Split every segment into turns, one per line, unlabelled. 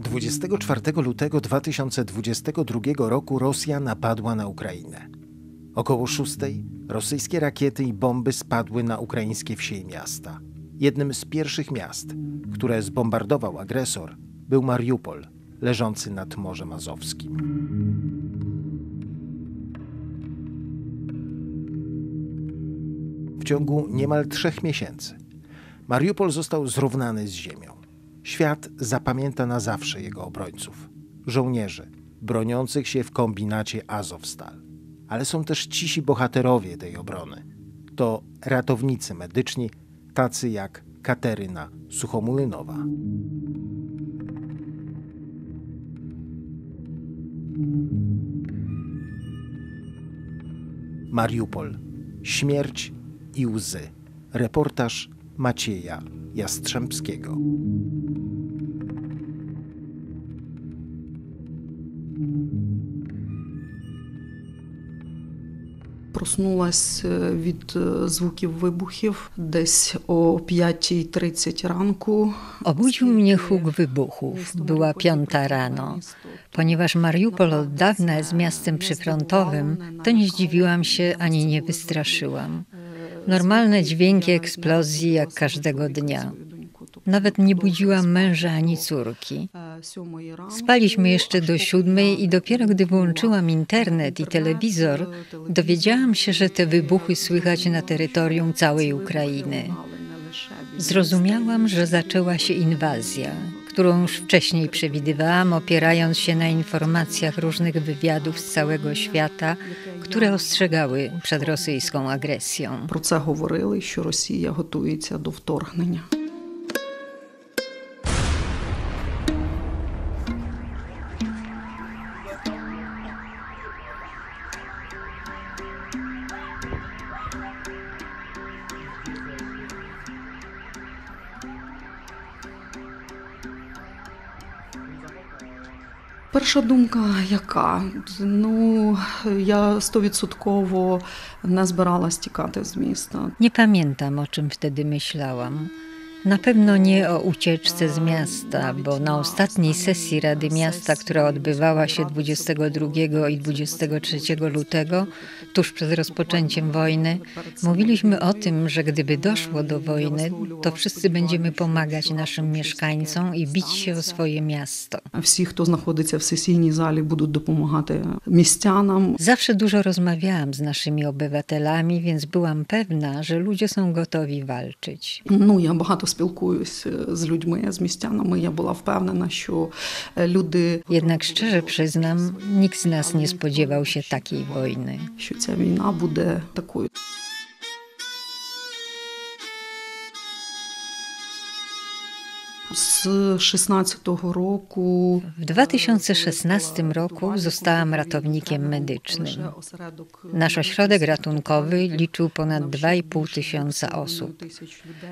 Dwudziestego czwartego lutego 2022 roku Rosja napadła na Ukrainę. Około szóstej rosyjskie rakiety i bomby spadły na ukraińskie wsie i miasta. Jednym z pierwszych miast, które zbombardował agresor, był Mariupol, leżący nad Morzem Azowskim. Ciągu niemal trzech miesięcy Mariupol został zrównany z ziemią. Świat zapamięta na zawsze jego obrońców, żołnierzy broniących się w kombinacie Azowstal. Ale są też cisi bohaterowie tej obrony. To ratownicy medyczni, tacy jak Kateryna Suchomłynowa. Mariupol. Śmierć i łzy. Reportaż Macieja Jastrzębskiego.
Проснулась від звуків вибухів десь о 5.30 ранku.
Obudził mnie huk wybuchów. Była piąta rano. Ponieważ Mariupol od dawna jest miastem przyfrontowym, to nie zdziwiłam się ani nie wystraszyłam. Normalne dźwięki eksplozji jak każdego dnia. Nawet nie budziłam męża ani córki. Spaliśmy jeszcze do siódmej i dopiero gdy włączyłam internet i telewizor, dowiedziałam się, że te wybuchy słychać na terytorium całej Ukrainy. Zrozumiałam, że zaczęła się inwazja, którą już wcześniej przewidywałam, opierając się na informacjach różnych wywiadów z całego świata, które ostrzegały przed rosyjską agresją.
Про це говорили, що Росія готується до вторгнення. Перша думка яка? Ну, я стовідсотково не збиралась тікати з міста.
Nie pamiętam, o czym wtedy myślałam. Na pewno nie o ucieczce z miasta, bo na ostatniej sesji Rady Miasta, która odbywała się 22 i 23 lutego, tuż przed rozpoczęciem wojny, mówiliśmy o tym, że gdyby doszło do wojny, to wszyscy będziemy pomagać naszym mieszkańcom i bić się o swoje miasto.
Всі, хто знаходиться в сесійній залі, будуть допомагати містянам.
Zawsze dużo rozmawiałam z naszymi obywatelami, więc byłam pewna, że ludzie są gotowi walczyć.
Ну, я багато спілкуюсь з людьми, з містянами. Я була впевнена, що люди,
Jednak szczerze przyznam, nikt z nas nie spodziewał się takiej wojny.
що ця війна буде такою. Z 16 roku.
W 2016 roku zostałam ratownikiem medycznym. Nasz ośrodek ratunkowy liczył ponad 2,5 tysiąca osób.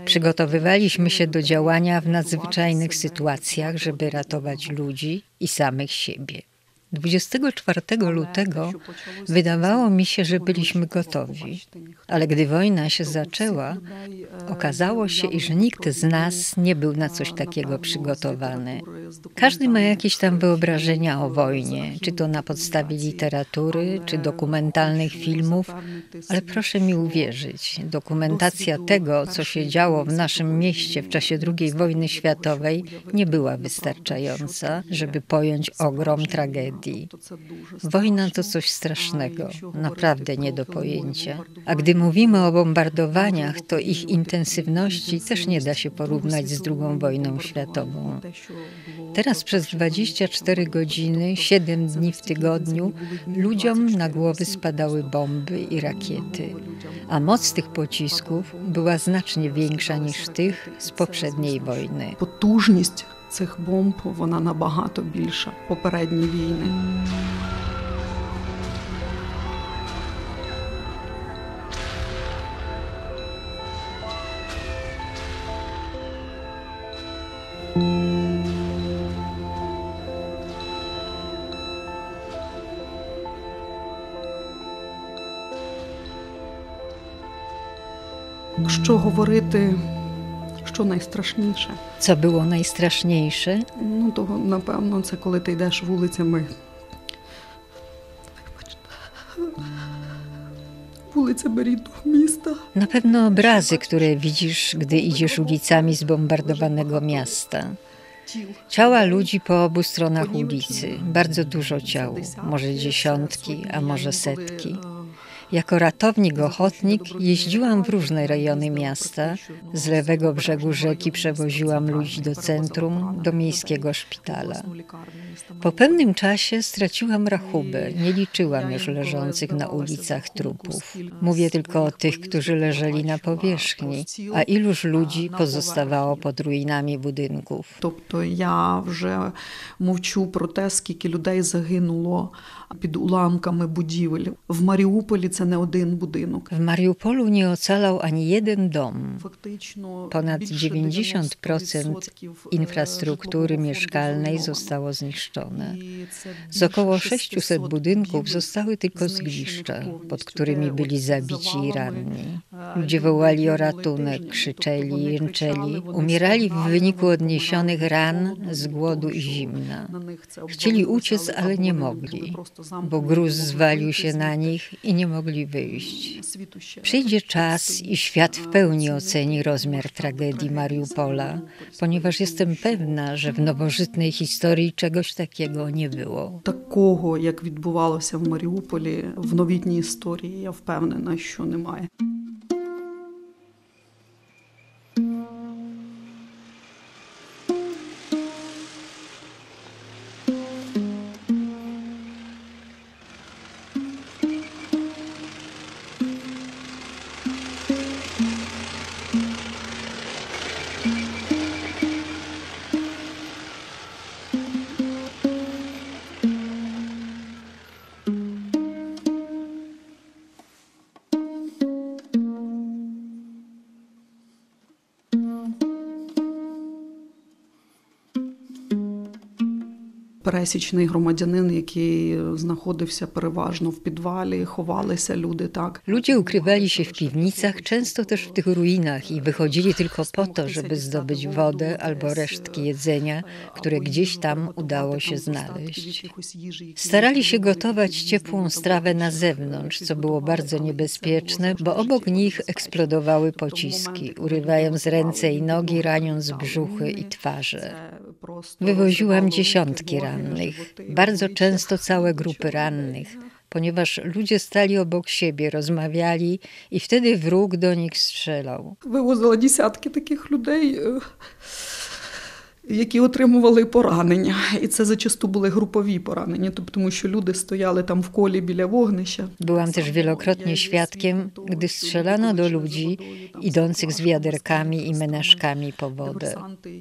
Przygotowywaliśmy się do działania w nadzwyczajnych sytuacjach, żeby ratować ludzi i samych siebie. 24 lutego wydawało mi się, że byliśmy gotowi, ale gdy wojna się zaczęła, okazało się, iż nikt z nas nie był na coś takiego przygotowany. Każdy ma jakieś tam wyobrażenia o wojnie, czy to na podstawie literatury, czy dokumentalnych filmów, ale proszę mi uwierzyć, dokumentacja tego, co się działo w naszym mieście w czasie II wojny światowej, nie była wystarczająca, żeby pojąć ogrom tragedii. Wojna to coś strasznego, naprawdę nie do pojęcia. A gdy mówimy o bombardowaniach, to ich intensywności też nie da się porównać z II wojną światową. Teraz przez 24 godziny, 7 dni w tygodniu ludziom na głowy spadały bomby i rakiety, a moc tych pocisków była znacznie większa niż tych z poprzedniej wojny.
Потужність цих бомб вона набагато більша попередні війни. що говорити що найстрашніше?
Co było najstraszniejsze?
Ну, то, напевно, це коли ти йдеш вулицями. Вулицями рідного міста.
Na pewno obrazy, które widzisz, gdy idziesz ulicami zbombardowanego miasta.
Тіл.
Ciała ludzi po obu stronach ulicy. Bardzo dużo ciał, może dziesiątki, a może setki. Jako ratownik ochotnik jeździłam w różne rejony miasta. Z lewego brzegu rzeki przewoziłam ludzi do centrum, do miejskiego szpitala. Po pewnym czasie straciłam rachubę, nie liczyłam już leżących na ulicach trupów. Mówię tylko o tych, którzy leżeli na powierzchni, a iluż ludzi pozostawało pod ruinami budynków.
Тобто я вже мовчу про те, скільки людей загинуло під уламками будівель. В Маріуполі це не один будинок.
W Mariupolu nie ocalał ani jeden dom.
Фактично
Ponad
більше
90%
90%
infrastruktury
житлового
mieszkalnej
фонду
zostało zniszczone.
І це
Z około
більше
600 budynków
будівель
zostały tylko
знищених
zgliszcza,
повністю.
pod którymi
Те
byli
от
zabici i
завалами,
ranni.
е,
Ludzie
люди
wołali o
гинули
ratunek,
тижнями.
krzyczeli,
Тобто вони
jęczeli,
кричали, вони
umierali w
стогнали,
wyniku
вони
odniesionych
помирали
ran
від голоду,
z
від
głodu
того,
i
що
zimna.
на них це
Chcieli
обвалилося,
uciec, ale nie
вони
mogli,
були просто
bo
замкнені,
gruz
не могли
zwalił
вийти
się
звідти.
na nich i nie mogli wyjść.
Світу ще
Przyjdzie
раз
czas
стоїть,
i świat w
а,
pełni
оцінити
oceni rozmiar
масштаби
tragedii
трагедії
Mariupola,
Маріупольської,
ponieważ jestem
тому що
pewna, że w nowożytnej historii czegoś takiego nie było.
Такого, як відбувалося в Маріуполі в новітній історії, я впевнена, що немає. Пересічний громадянин, який знаходився переважно в підвалі, ховалися люди так.
Ludzie ukrywali się w piwnicach, często też w tych ruinach i wychodzili tylko po to, żeby zdobyć wodę albo resztki jedzenia, które gdzieś tam udało się znaleźć. Starali się gotować ciepłą strawę na zewnątrz, co było bardzo niebezpieczne, bo obok nich eksplodowały pociski, urywając ręce i nogi, raniąc brzuchy i twarze. Wywoziłam dziesiątki rannych, bardzo często całe grupy rannych, ponieważ ludzie stali obok siebie, rozmawiali i wtedy wróg do nich strzelał.
Wywoziłam dziesiątki takich ludzi. E, які отримували поранення. І це зачасту були групові поранення, тобто тому що люди стояли там в колі біля вогнища.
Byłam też wielokrotnie świadkiem, gdy strzelano do ludzi idących z wiaderkami i menażkami po wodę.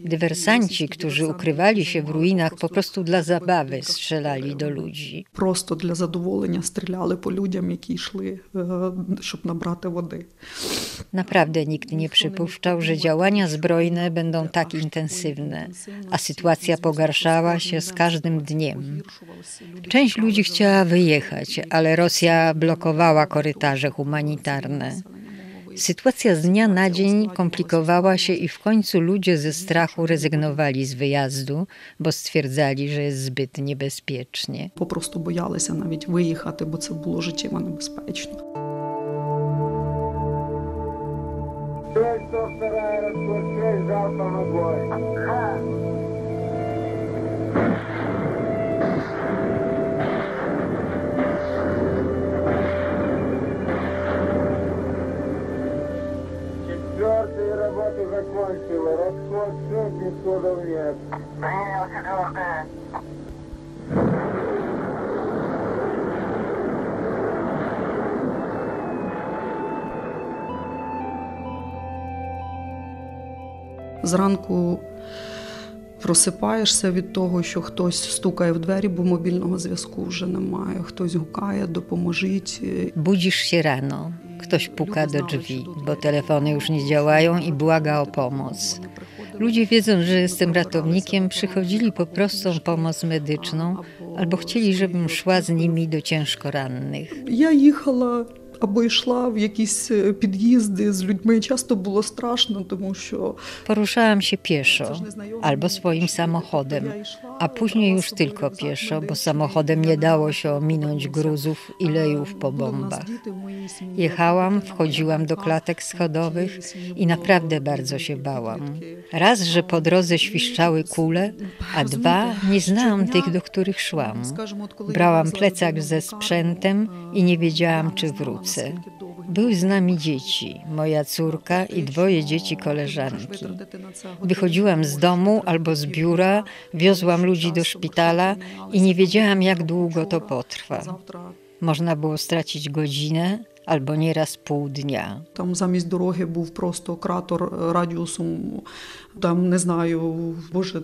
Dywersanci, którzy ukrywali się w ruinach, po prostu dla zabawy strzelali do ludzi.
Просто для задоволення стріляли по людям, які йшли, е, щоб набрати води.
Naprawdę nikt nie przypuszczał, że działania zbrojne będą tak intensywne, a sytuacja pogarszała się z każdym dniem. Część ludzi chciała wyjechać, ale Rosja blokowała korytarze humanitarne. Sytuacja z dnia na dzień komplikowała się i w końcu ludzie ze strachu rezygnowali z wyjazdu, bo stwierdzali, że jest zbyt niebezpiecznie.
Po prostu bojali się nawet wyjechać, bo to było
życiowo niebezpieczne. Część to starała rozpocząć żal na głowie. Четвертый закончила. Расход все, исходов нет. Принял четвертое.
Зранку просипаєшся від того, що хтось стукає в двері, бо мобільного зв'язку вже немає. Хтось гукає, допоможіть.
Się rano, ktoś puka do drzwi, bo telefony już nie działają i błaga o pomoc. Ludzie wiedząc, że jestem ratownikiem, przychodzili po prostą pomoc medyczną albo chcieli, żebym szła z nimi do ciężko rannych.
Я їхала або йшла в якісь е, під'їзди з людьми. Часто було страшно, тому що
Poruszałam się pieszo albo swoim samochodem, a później już tylko pieszo, bo samochodem nie dało się ominąć gruzów i lejów po bombach. Jechałam, wchodziłam do klatek schodowych i naprawdę bardzo się bałam. Raz, że po drodze świszczały kule, a dwa, nie znałam tych, do których szłam. Brałam plecak ze sprzętem i nie wiedziałam, czy wrócę. Były z nami dzieci, moja córka i dwoje dzieci koleżanki. Wychodziłam z domu albo z biura, wiozłam ludzi do szpitala i nie wiedziałam, jak długo to potrwa. Można było stracić godzinę albo nieraz pół dnia.
Tam zamiast drogi był prosto krater radiusum, tam nie znaju, boże...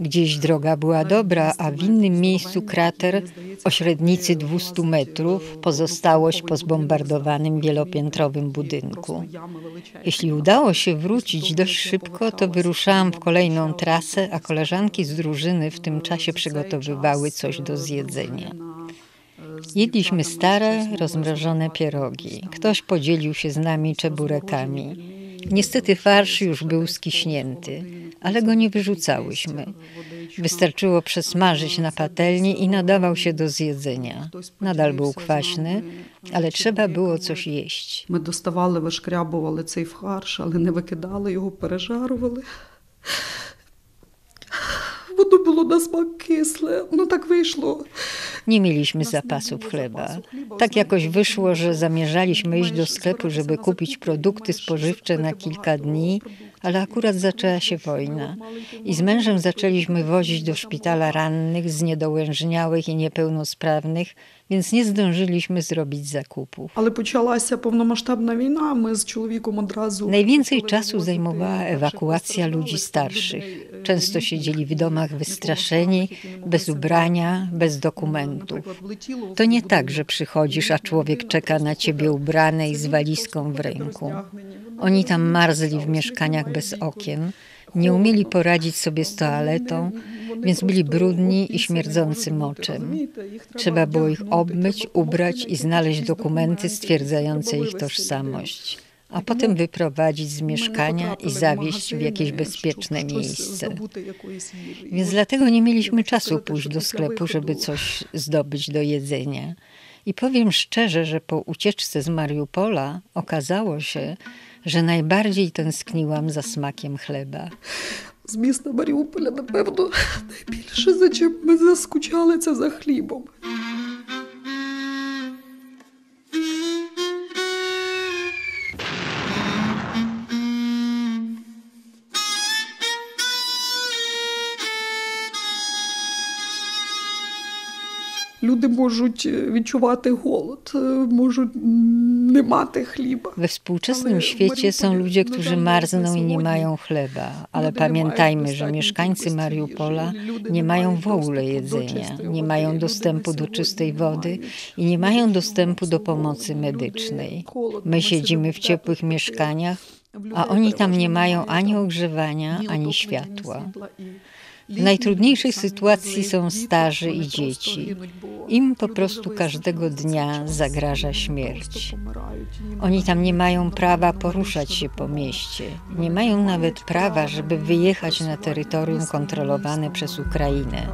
Gdzieś droga była dobra, a w innym miejscu krater o średnicy 200 metrów, pozostałość po zbombardowanym wielopiętrowym budynku. Jeśli udało się wrócić dość szybko, to wyruszałam w kolejną trasę, a koleżanki z drużyny w tym czasie przygotowywały coś do zjedzenia. Jedliśmy stare, rozmrożone pierogi. Ktoś podzielił się z nami czeburekami. Niestety farsz już był skiśnięty, ale go nie wyrzucałyśmy. Wystarczyło przesmażyć na patelni i nadawał się do zjedzenia. Nadal był kwaśny, ale trzeba było coś jeść.
Ми доставали, вишкрябували цей фарш, але не викидали його, пережарували. Воно було на смак кисле. Ну так вийшло.
Nie mieliśmy zapasów chleba. Tak jakoś wyszło, że zamierzaliśmy iść do sklepu, żeby kupić produkty spożywcze na kilka dni, ale akurat zaczęła się wojna. i z mężem zaczęliśmy wozić do szpitala rannych, zniedołężniałych i niepełnosprawnych, więc nie zdążyliśmy zrobić zakupów.
Ale poczęła się pełnomasztabna wojna, my z człowiekiem od razu...
Najwięcej czasu zajmowała ewakuacja ludzi starszych. Często siedzieli w domach wystraszeni, bez ubrania, bez dokumentów. To nie tak, że przychodzisz, a człowiek czeka na ciebie ubrany i z walizką w ręku. Oni tam marzli w mieszkaniach bez okien, nie umieli poradzić sobie z toaletą, więc byli brudni i śmierdzący moczem. Trzeba było ich obmyć, ubrać i znaleźć dokumenty stwierdzające ich tożsamość, a potem wyprowadzić z mieszkania i zawieźć w jakieś bezpieczne miejsce. Więc dlatego nie mieliśmy czasu pójść do sklepu, żeby coś zdobyć do jedzenia. I powiem szczerze, że po ucieczce z Mariupola okazało się, że najbardziej tęskniłam za smakiem chleba.
з міста Маріуполя, напевно, найбільше за чим ми заскучали це за хлібом. Люди можуть відчувати голод, можуть не mати chleba.
We współczesnym świecie są ludzie, którzy marzną i nie mają chleba, ale pamiętajmy, że mieszkańcy Mariupola nie mają w ogóle jedzenia, nie mają dostępu do czystej wody i nie mają dostępu do pomocy medycznej. My siedzimy w ciepłych mieszkaniach, a oni tam nie mają ani ogrzewania, ani światła. W najtrudniejszej sytuacji są starzy i dzieci. Im po prostu każdego dnia zagraża śmierć. Oni tam nie mają prawa poruszać się po mieście. Nie mają nawet prawa, żeby wyjechać na terytorium kontrolowane przez Ukrainę.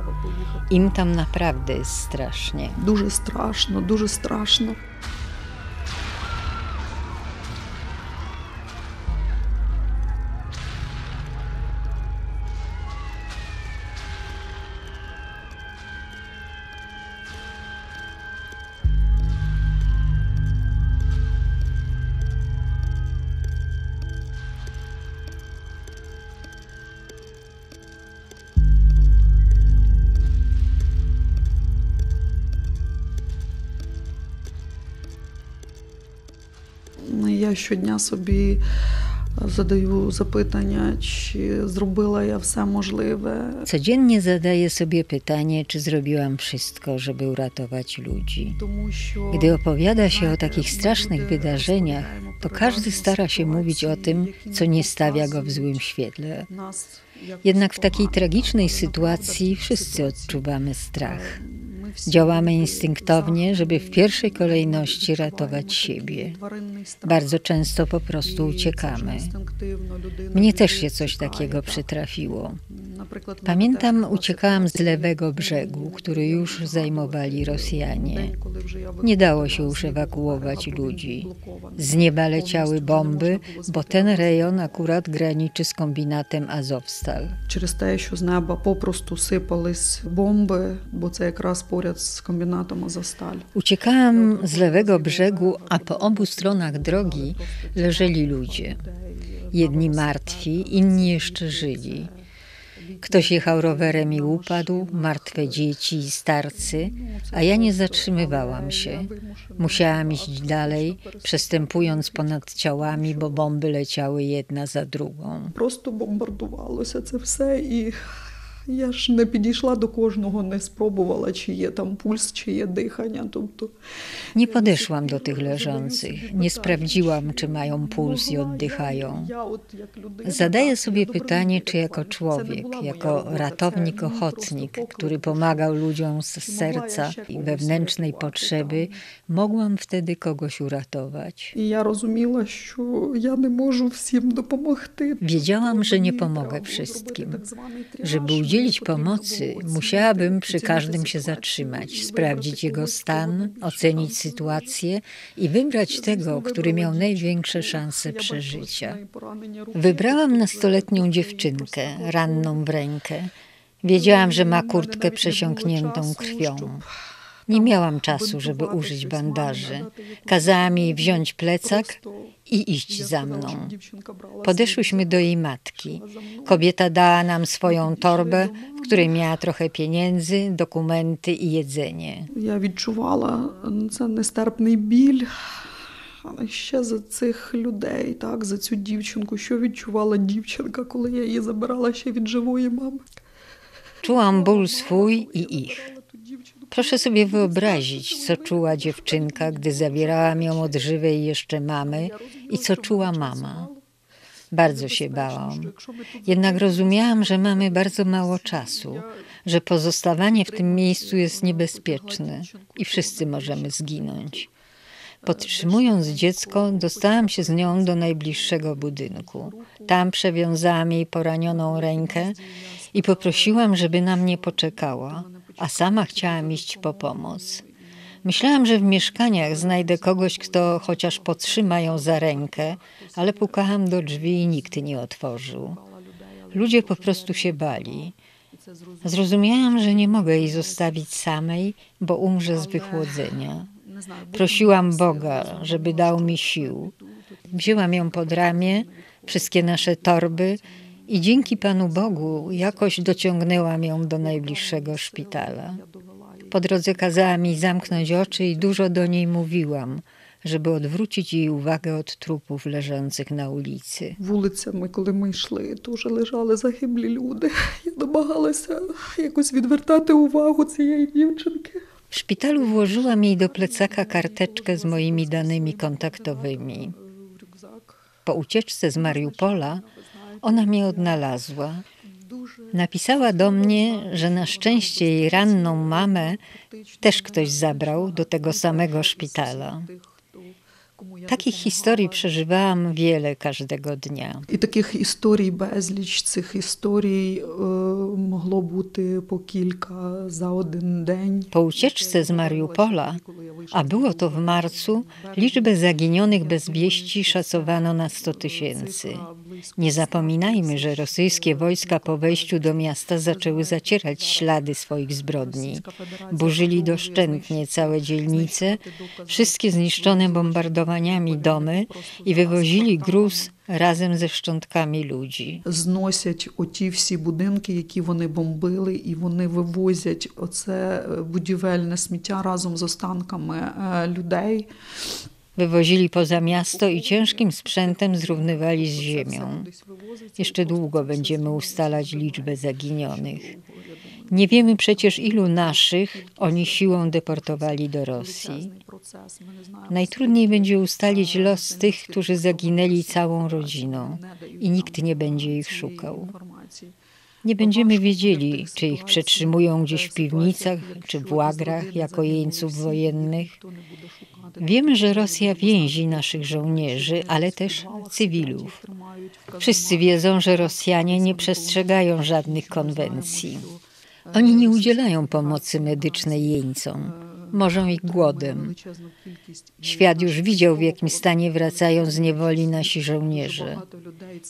Im tam naprawdę jest strasznie.
Dużo straszno, dużo straszno. щодня собі задаю запитання, чи зробила я все можливе.
Codziennie zadaję sobie pytanie, czy zrobiłam wszystko, żeby uratować ludzi.
Тому що
Gdy opowiada się o takich strasznych wydarzeniach, to każdy stara się mówić o tym, co nie stawia go w złym świetle.
нас як
Jednak w takiej tragicznej sytuacji wszyscy odczuwamy strach. Działamy instynktownie, żeby w pierwszej kolejności ratować siebie. Bardzo często po prostu uciekamy. Mnie też się coś takiego przytrafiło. Pamiętam, uciekałam z lewego brzegu, który już zajmowali Rosjanie. Nie dało się już ewakuować ludzi. Z nieba leciały bomby, bo ten rejon akurat graniczy z kombinatem Azowstal.
Через те, що з неба попросту сипались бомби, бо це якраз поряд з комбінатом Азовсталь.
Uciekałam z lewego brzegu, a po obu stronach drogi leżeli ludzie. Jedni martwi, inni jeszcze żyli. Ktoś jechał rowerem i upadł, martwe dzieci i starcy, a ja nie zatrzymywałam się. Musiałam iść dalej, przestępując ponad ciałami, bo bomby leciały jedna za drugą.
Po prostu bombardowało się to wszystko i я ж не підійшла до кожного, не спробувала, чи є там пульс, чи є дихання. Тобто
Nie podeszłam do tych leżących, nie sprawdziłam, czy mają puls i oddychają.
я от як людина,
Zadaję
так,
sobie
я добре
pytanie,
lubię
czy jako
Це не
człowiek,
була моя
jako
робота, це
ratownik
мій
ochotnik,
просто
który
поклик.
pomagał ludziom z
Czy mogła
serca
ja się
i
kogoś
wewnętrznej
wyratować,
potrzeby, mogłam wtedy kogoś uratować.
І я розуміла, що я не можу всім допомогти.
Wiedziałam, że nie
Мені
pomogę
треба було
wszystkim.
зробити так
udzielić pomocy, musiałabym przy każdym się zatrzymać, sprawdzić jego stan, ocenić sytuację i wybrać tego, który miał największe szanse przeżycia. Wybrałam nastoletnią dziewczynkę, ranną w rękę. Wiedziałam, że ma kurtkę przesiąkniętą krwią. Nie miałam czasu, żeby użyć bandaży. Kazałam jej wziąć plecak i iść za mną. Podeszłyśmy do jej matki. Kobieta dała nam swoją torbę, w której miała trochę pieniędzy, dokumenty i jedzenie.
Я відчувала це нестерпний біль але ще за цих людей, так, за цю дівчинку. Що відчувала дівчинка, коли я її забирала ще від живої мами?
Czułam ból swój i ich. Proszę sobie wyobrazić, co czuła dziewczynka, gdy zabierałam ją od żywej jeszcze mamy i co czuła mama. Bardzo się bałam. Jednak rozumiałam, że mamy bardzo mało czasu, że pozostawanie w tym miejscu jest niebezpieczne i wszyscy możemy zginąć. Podtrzymując dziecko, dostałam się z nią do najbliższego budynku. Tam przewiązałam jej poranioną rękę i poprosiłam, żeby na mnie poczekała, a sama chciałam iść po pomoc. Myślałam, że w mieszkaniach znajdę kogoś, kto chociaż potrzyma ją za rękę, ale pukałam do drzwi i nikt nie otworzył. Ludzie po prostu się bali. Zrozumiałam, że nie mogę jej zostawić samej, bo umrze z wychłodzenia. Prosiłam Boga, żeby dał mi sił. Wzięłam ją pod ramię, wszystkie nasze torby i dzięki Panu Bogu jakoś dociągnęłam ją do najbliższego szpitala. Po drodze kazała mi zamknąć oczy i dużo do niej mówiłam, żeby odwrócić jej uwagę od trupów leżących na ulicy.
Вулицями, коли ми йшли, теж лежали загиблі люди. Я намагалася якось відвертати увагу цієї дівчинки.
W szpitalu włożyłam jej do plecaka karteczkę z moimi danymi kontaktowymi.
В рюкзак.
Po ucieczce z Mariupola ona mnie odnalazła. Napisała do mnie, że na szczęście jej ranną mamę też ktoś zabrał do tego samego szpitala. Takich historii przeżywałam wiele każdego dnia.
I takich historii, bezlicz tych historii e, mogło być po kilka za jeden dzień.
Po ucieczce z Mariupola, a było to w marcu, liczbę zaginionych bez wieści szacowano na 100 tysięcy. Nie zapominajmy, że rosyjskie wojska po wejściu do miasta zaczęły zacierać ślady swoich zbrodni. Burzyli doszczętnie całe dzielnice, wszystkie zniszczone bombardowaniem bombardowaniami domy i wywozili gruz razem ze szczątkami ludzi.
Зносять оті всі будинки, які вони бомбили, і вони вивозять оце е, будівельне сміття разом з останками е, людей.
Wywozili poza miasto i ciężkim sprzętem zrównywali z ziemią. Jeszcze długo będziemy ustalać liczbę zaginionych. Nie wiemy przecież, ilu naszych oni siłą deportowali do Rosji. Najtrudniej będzie ustalić los tych, którzy zaginęli całą rodziną i nikt nie będzie ich szukał. Nie będziemy wiedzieli, czy ich przetrzymują gdzieś w piwnicach czy w łagrach jako jeńców wojennych. Wiemy, że Rosja więzi naszych żołnierzy, ale też cywilów. Wszyscy wiedzą, że Rosjanie nie przestrzegają żadnych konwencji. Oni nie udzielają pomocy medycznej jeńcom, morzą ich głodem. Świat już widział, w jakim stanie wracają z niewoli nasi żołnierze.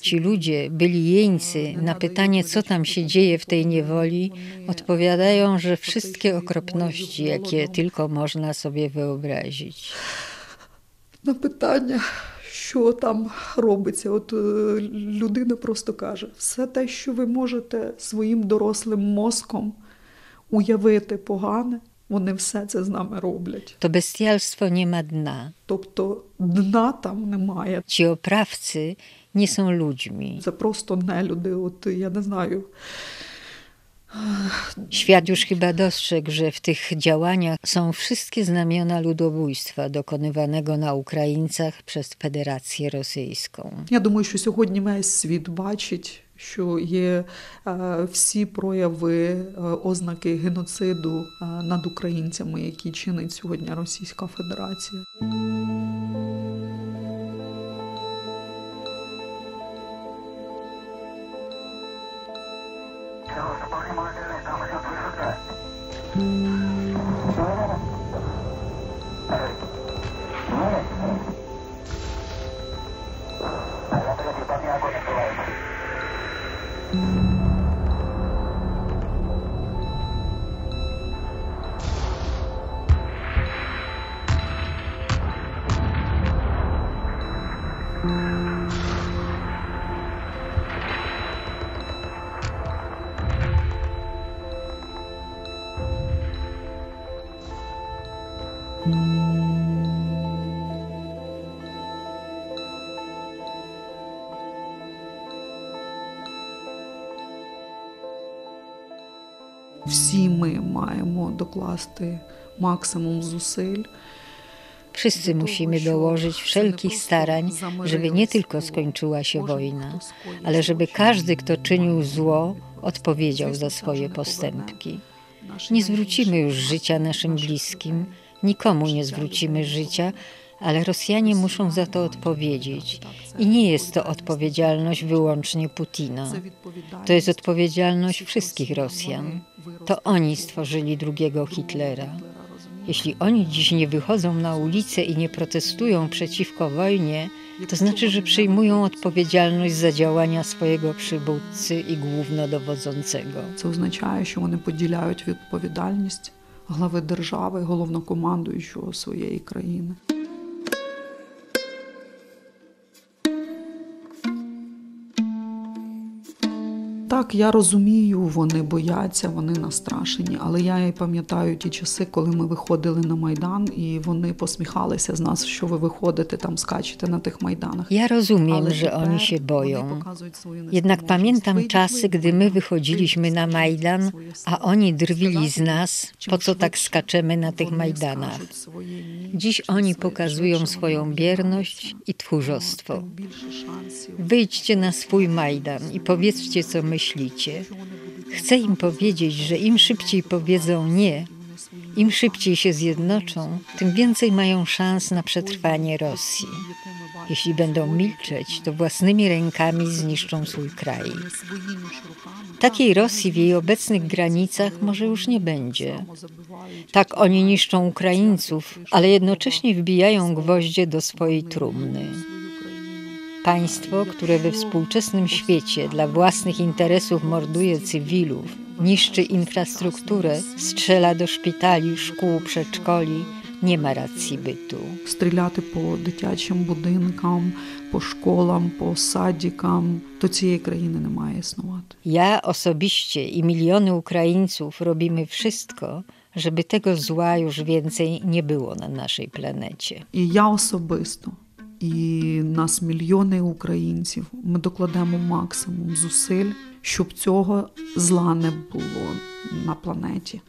Ci ludzie, byli jeńcy, na pytanie, co tam się dzieje w tej niewoli, odpowiadają, że wszystkie okropności, jakie tylko można sobie wyobrazić.
No, na pytania. Що там робиться, от людина просто каже: все те, що ви можете своїм дорослим мозком уявити погане. Вони все це з нами роблять.
Bestialstwo nie ma dna.
Тобто дна там немає.
Ci oprawcy nie są ludźmi.
Це просто не люди. От я не знаю.
Świat już chyba dostrzegł, że w tych działaniach są wszystkie znamiona ludobójstwa dokonywanego na Ukraińcach przez Federację Rosyjską.
Я думаю, що сьогодні весь світ бачить що є всі прояви ознаки геноциду над українцями, які чинить сьогодні Російська Федерація. 嗯。маємо докласти максимум зусиль.
Wszyscy musimy dołożyć wszelkich starań, żeby nie tylko skończyła się wojna, ale żeby każdy, kto czynił zło, odpowiedział za swoje postępki. Nie zwrócimy już życia naszym bliskim, nikomu nie zwrócimy życia, ale Rosjanie muszą za to odpowiedzieć. I nie jest to odpowiedzialność wyłącznie Putina. To jest odpowiedzialność wszystkich Rosjan. To oni stworzyli drugiego Hitlera. Jeśli oni dziś nie wychodzą na ulicę i nie protestują przeciwko wojnie, to znaczy, że przyjmują odpowiedzialność za działania swojego przywódcy i głównodowodzącego.
Co oznacza, że oni podzielają odpowiedzialność głowy держави, головнокомандуючого своєї країни. Так, я розумію, вони бояться, вони настрашені. Але я і пам'ятаю ті часи, коли ми виходили на майдан, і вони посміхалися з нас, що ви виходите там, скачете na tych majdanach.
Ja rozumiem, że oni się boją. Jednak pamiętam czasy, gdy my wychodziliśmy na Majdan, a oni drwili z nas, po co tak skaczemy na tych Majdanach. Dziś oni pokazują swoją bierność i tchórzostwo. Wyjdźcie na swój Majdan i powiedzcie, co myślicie myślicie. Chcę im powiedzieć, że im szybciej powiedzą nie, im szybciej się zjednoczą, tym więcej mają szans na przetrwanie Rosji. Jeśli będą milczeć, to własnymi rękami zniszczą swój kraj. Takiej Rosji w jej obecnych granicach może już nie będzie. Tak oni niszczą Ukraińców, ale jednocześnie wbijają gwoździe do swojej trumny. Państwo, które we współczesnym świecie dla własnych interesów morduje cywilów, niszczy infrastrukturę, strzela do szpitali, szkół, przedszkoli, nie ma racji bytu.
Стріляти по дитячим будинкам, по школам, по садикам, to цієї країни не має існувати.
Ja osobiście i miliony Ukraińców robimy wszystko, żeby tego zła już więcej nie było na naszej planecie.
І я особисто і нас мільйони українців. Ми докладемо максимум зусиль, щоб цього зла не було на планеті.